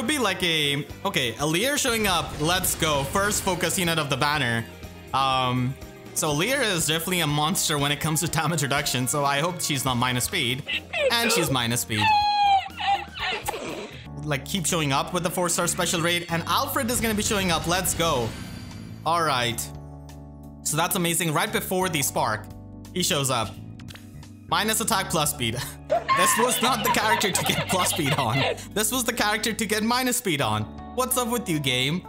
Could be like a... Okay, Alear showing up. Let's go. First focus unit of the banner. Um, so Alear is definitely a monster when it comes to damage reduction, so I hope she's not minus speed. And she's minus speed. Like, keep showing up with the 4-star special rate, and Alfred is gonna be showing up. Let's go. Alright. So that's amazing. Right before the spark, he shows up. Minus attack plus speed. this was not the character to get plus speed on. This was the character to get minus speed on. What's up with you, game?